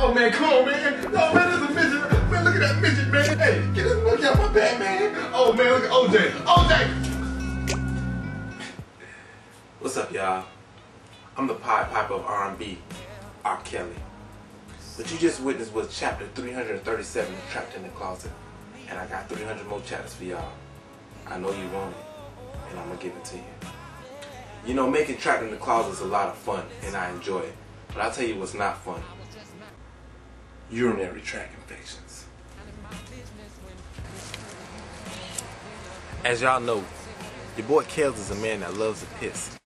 Oh man, come on, man. No, man, there's a midget. Man, look at that midget, man. Hey, get this monkey out my back, man. Oh man, look at OJ. OJ! What's up, y'all? I'm the Pied Piper of R&B, R. Kelly. What you just witnessed was chapter 337, Trapped in the Closet. And I got 300 more chapters for y'all. I know you want it, and I'm gonna give it to you. You know, making Trapped in the Closet is a lot of fun, and I enjoy it. But I'll tell you what's not fun. Urinary tract infections. As y'all know, your boy Kels is a man that loves to piss.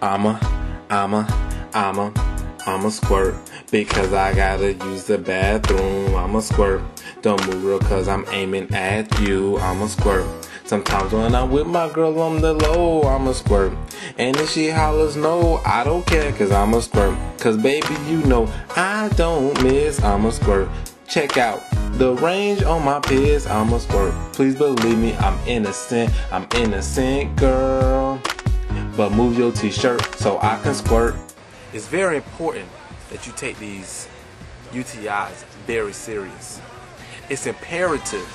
I'm a, I'm a, I'm a, I'm a squirt because I gotta use the bathroom. I'm a squirt. Don't move real cause I'm aiming at you. I'm a squirt. Sometimes when I'm with my girl on the low, I'm a squirt. And if she hollers no, I don't care cause I'm a squirt. Cause baby, you know I don't miss. I'm a squirt. Check out the range on my piss. I'm a squirt. Please believe me, I'm innocent. I'm innocent, girl. But move your t-shirt so I can squirt. It's very important that you take these UTIs very serious. It's imperative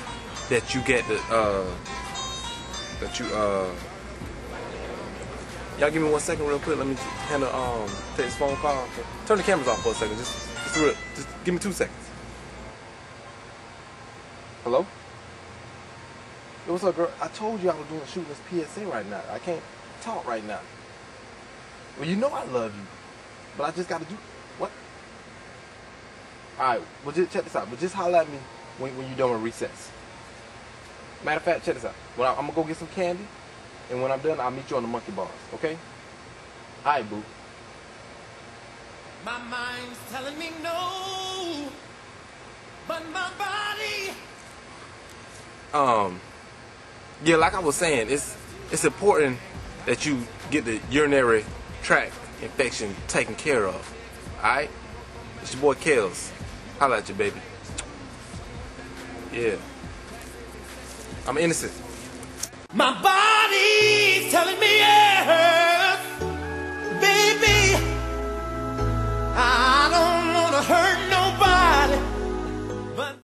that you get the uh that you uh y'all give me one second real quick. Let me handle um take this phone call. Turn the cameras off for a second. Just just, real, just give me two seconds. Hello? What's up, girl? I told you I was doing a shooting this PSA right now. I can't talk right now. Well, you know I love you, but I just got to do what? All right. Well, just check this out. But just holler at me when when you're done with recess. Matter of fact, check this out. When I, I'm gonna go get some candy, and when I'm done, I'll meet you on the monkey bars. Okay? All right, boo. My mind's telling me no, but my body. um yeah like i was saying it's it's important that you get the urinary tract infection taken care of all right it's your boy kels holla at you baby yeah I'm innocent. My body's telling me yes, baby. I don't wanna hurt no